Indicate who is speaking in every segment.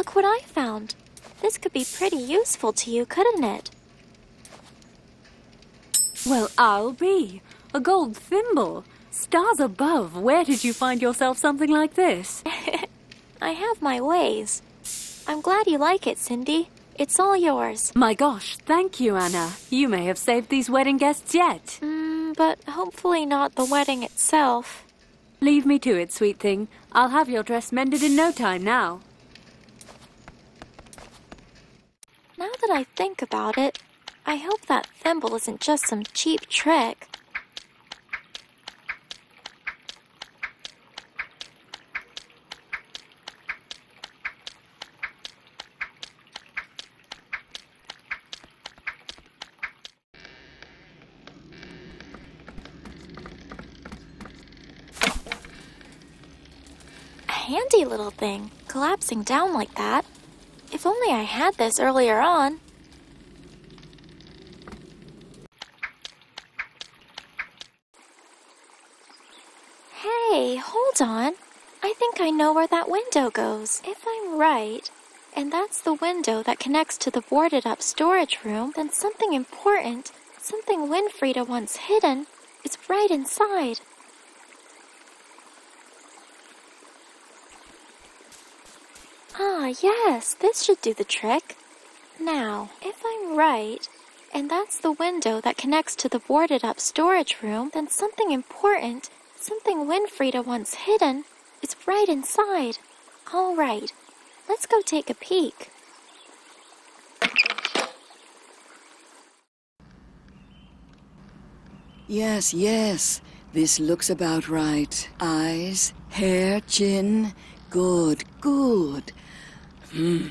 Speaker 1: look what I found. This could be pretty useful to you, couldn't it?
Speaker 2: Well, I'll be. A gold thimble. Stars above, where did you find yourself something like this?
Speaker 1: I have my ways. I'm glad you like it, Cindy. It's all yours.
Speaker 2: My gosh, thank you, Anna. You may have saved these wedding guests yet.
Speaker 1: Mm, but hopefully not the wedding itself.
Speaker 2: Leave me to it, sweet thing. I'll have your dress mended in no time now.
Speaker 1: Now that I think about it, I hope that thimble isn't just some cheap trick. A handy little thing, collapsing down like that. If only I had this earlier on. Hey, hold on. I think I know where that window goes. If I'm right, and that's the window that connects to the boarded up storage room, then something important, something Winfrieda once hidden, is right inside. Ah, yes, this should do the trick. Now, if I'm right, and that's the window that connects to the boarded up storage room, then something important, something Winfrieda once hidden, is right inside. All right, let's go take a peek.
Speaker 3: Yes, yes. This looks about right. Eyes, hair, chin. Good, good. Hmm.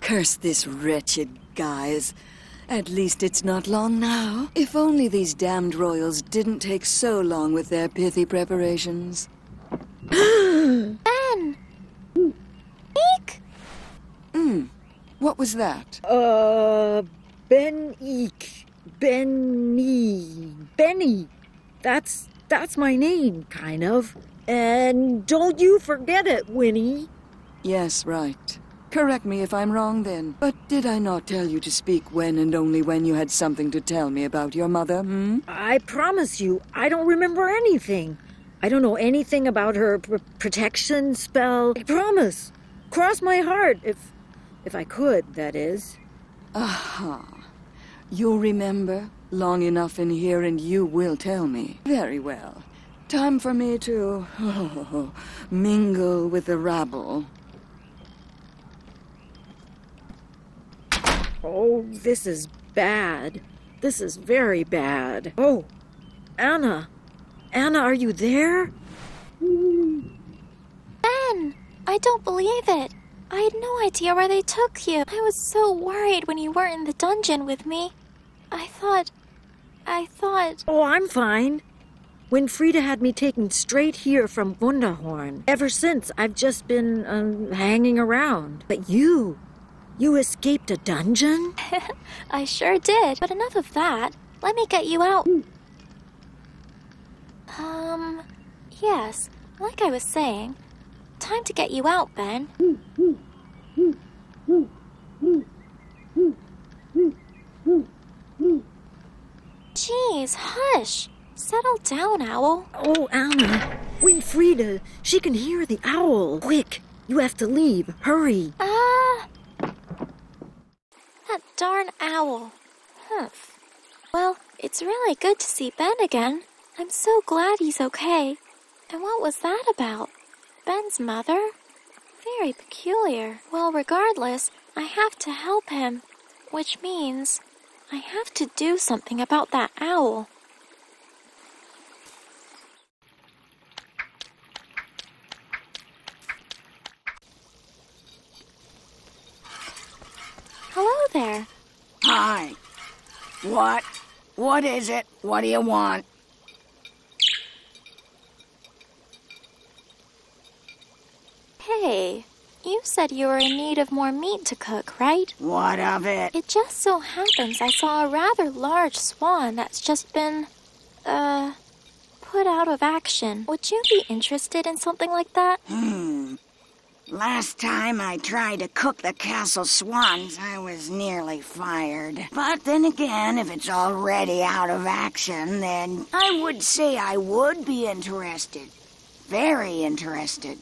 Speaker 3: Curse this wretched guise. At least it's not long now. If only these damned royals didn't take so long with their pithy preparations.
Speaker 1: Ben! Eek!
Speaker 3: Hmm. What was that?
Speaker 4: Uh, Ben Eek. Benny. Benny. That's that's my name, kind of. And don't you forget it, Winnie.
Speaker 3: Yes, right. Correct me if I'm wrong then. But did I not tell you to speak when and only when you had something to tell me about your mother, hmm?
Speaker 4: I promise you, I don't remember anything. I don't know anything about her pr- protection spell. I promise. Cross my heart, if if I could, that is.
Speaker 3: Aha. You'll remember long enough in here and you will tell me. Very well. Time for me to mingle with the rabble.
Speaker 4: Oh, this is bad. This is very bad. Oh, Anna. Anna, are you there?
Speaker 1: Ben! I don't believe it. I had no idea where they took you. I was so worried when you weren't in the dungeon with me. I thought. I thought.
Speaker 4: Oh, I'm fine. Winfrieda had me taken straight here from Wunderhorn, ever since I've just been um, hanging around. But you, you escaped a dungeon?
Speaker 1: I sure did. But enough of that. Let me get you out. Um, yes, like I was saying, time to get you out, Ben. Jeez, hush. Settle down, Owl.
Speaker 4: Oh, Anna, Winfrieda, she can hear the owl. Quick, you have to leave. Hurry.
Speaker 1: Ah! Darn owl. Humph. Well, it's really good to see Ben again. I'm so glad he's okay. And what was that about? Ben's mother? Very peculiar. Well, regardless, I have to help him. Which means I have to do something about that owl. There.
Speaker 5: Hi. What? What is it? What do you want?
Speaker 1: Hey, you said you were in need of more meat to cook, right?
Speaker 5: What of it?
Speaker 1: It just so happens I saw a rather large swan that's just been, uh, put out of action. Would you be interested in something like that?
Speaker 5: Hmm. Last time I tried to cook the castle swans, I was nearly fired. But then again, if it's already out of action, then I would say I would be interested. Very interested.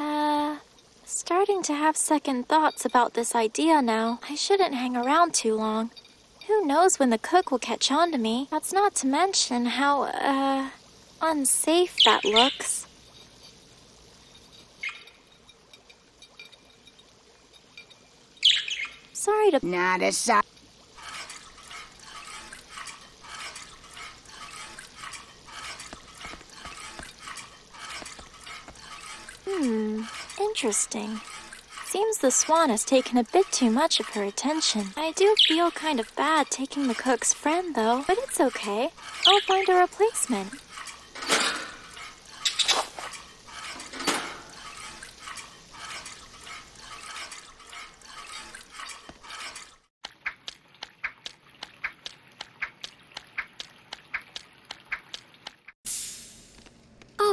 Speaker 1: Uh, starting to have second thoughts about this idea now. I shouldn't hang around too long. Who knows when the cook will catch on to me? That's not to mention how, uh, unsafe that looks. Sorry to.
Speaker 5: Not a so-
Speaker 1: Hmm, interesting. Seems the swan has taken a bit too much of her attention. I do feel kind of bad taking the cook's friend, though, but it's okay. I'll find a replacement.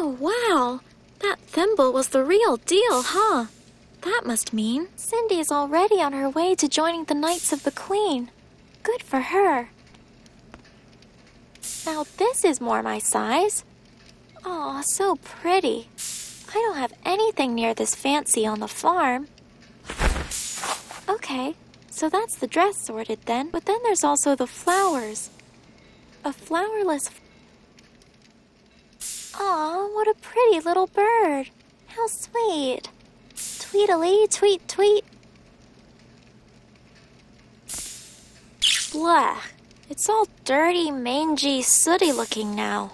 Speaker 1: Oh, wow! That thimble was the real deal, huh? That must mean Cindy is already on her way to joining the Knights of the Queen. Good for her. Now this is more my size. Aw, so pretty. I don't have anything near this fancy on the farm. Okay, so that's the dress sorted then, but then there's also the flowers. A flowerless Aw, what a pretty little bird. How sweet. Tweedly, tweet, tweet. Blah. It's all dirty, mangy, sooty looking now.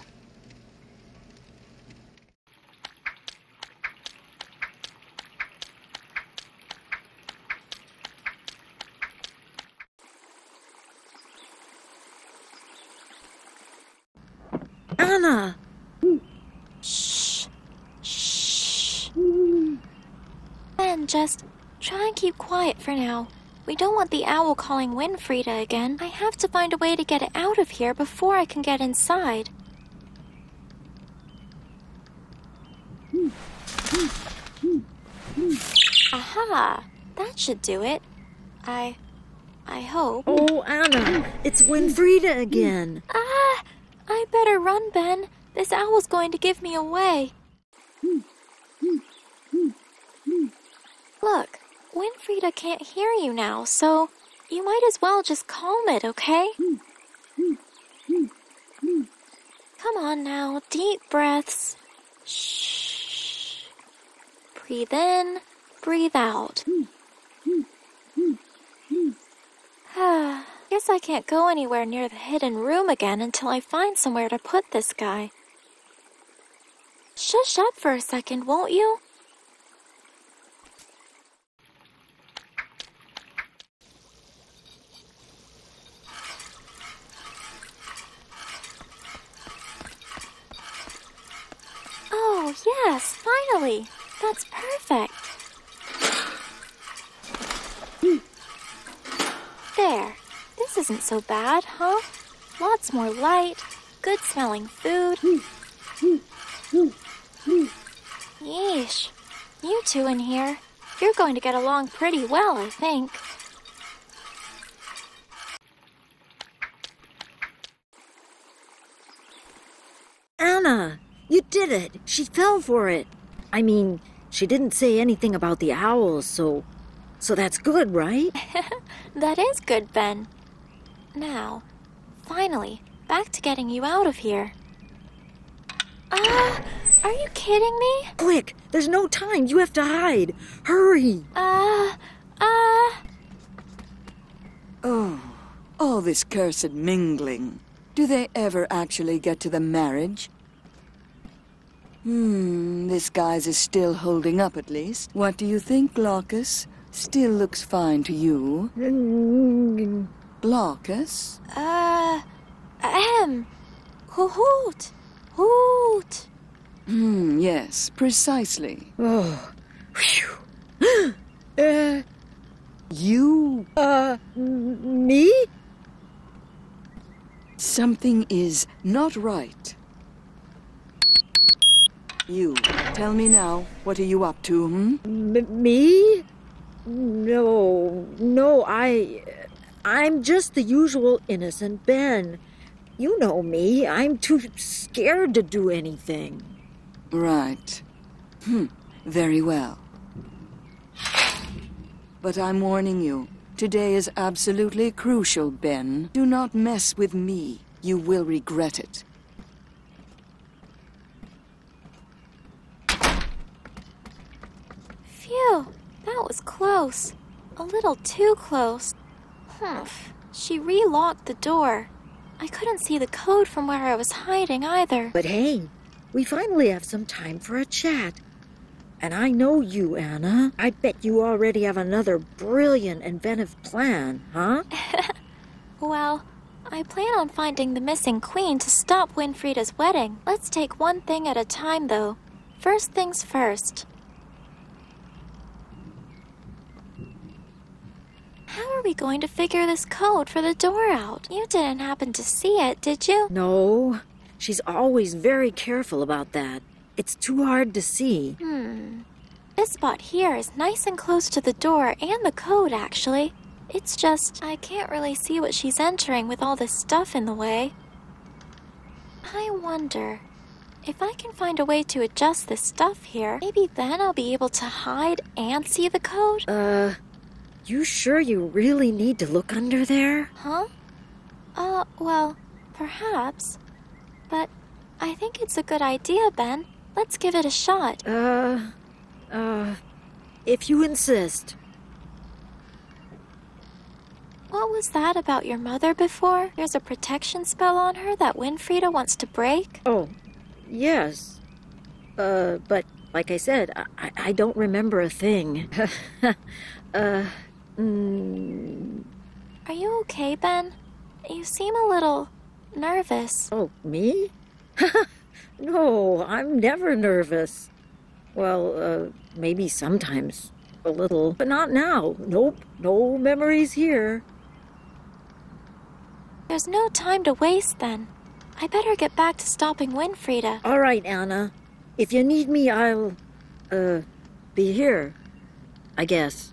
Speaker 4: Anna!
Speaker 1: Shh. Shh. Ben, just try and keep quiet for now. We don't want the owl calling Winfrieda again. I have to find a way to get it out of here before I can get inside. Aha! That should do it. I. I hope.
Speaker 4: Oh, Anna! It's Winfrieda again!
Speaker 1: Ah! I better run, Ben. This owl's going to give me away. Look, Winfrieda can't hear you now, so you might as well just calm it, okay? Come on now, deep breaths. Shh. Breathe in, breathe out. Guess I can't go anywhere near the hidden room again until I find somewhere to put this guy. Shush up for a second, won't you? Oh, yes, finally. That's perfect. There. This isn't so bad, huh? Lots more light, good smelling food. Yeesh. You two in here. You're going to get along pretty well, I think.
Speaker 4: Anna! You did it! She fell for it! I mean, she didn't say anything about the owls, so. So that's good, right?
Speaker 1: That is good, Ben. Now, finally, back to getting you out of here. Ah, are you kidding me?
Speaker 4: Quick! There's no time! You have to hide! Hurry!
Speaker 1: Ah, ah.
Speaker 3: Oh, all this cursed mingling. Do they ever actually get to the marriage? Hmm, this guise is still holding up at least. What do you think, Glaucus? Still looks fine to you. Glaucus?
Speaker 1: Uh, ahem. Hoot, hoot.
Speaker 3: Hmm, yes, precisely.
Speaker 4: Oh. Phew. uh,
Speaker 3: You.
Speaker 4: uh, me?
Speaker 3: Something is not right. You, tell me now, what are you up to, hmm?
Speaker 4: M- me? No, no, I. I'm just the usual innocent Ben. You know me. I'm too scared to do anything.
Speaker 3: Right. Hmm, very well. But I'm warning you, today is absolutely crucial, Ben. Do not mess with me. You will regret it.
Speaker 1: Phew, that was close. A little too close. Humph. She relocked the door. I couldn't see the code from where I was hiding either.
Speaker 4: But hey, we finally have some time for a chat. And I know you, Anna. I bet you already have another brilliant inventive plan, huh?
Speaker 1: Well, I plan on finding the missing queen to stop Winfrieda's wedding. Let's take one thing at a time, though. First things first. How are we going to figure this code for the door out? You didn't happen to see it, did you?
Speaker 4: No, she's always very careful about that. It's too hard to see.
Speaker 1: Hmm. This spot here is nice and close to the door and the code, actually. It's just, I can't really see what she's entering with all this stuff in the way. I wonder if I can find a way to adjust this stuff here, maybe then I'll be able to hide and see the code?
Speaker 4: Uh, you sure you really need to look under there?
Speaker 1: Huh? Uh, well, perhaps. But I think it's a good idea, Ben. Let's give it a shot.
Speaker 4: Uh, uh, if you insist.
Speaker 1: What was that about your mother before? There's a protection spell on her that Winfrieda wants to break?
Speaker 4: Oh, yes. Uh, but like I said, I, I- I don't remember a thing. uh, mm,
Speaker 1: Are you okay, Ben? You seem a little nervous.
Speaker 4: oh, me? no, I'm never nervous. Well, uh, maybe sometimes a little, but not now. Nope, no memories here.
Speaker 1: There's no time to waste then. I better get back to stopping Winfrieda.
Speaker 4: All right, Anna. If you need me, I'll, uh, be here. I guess.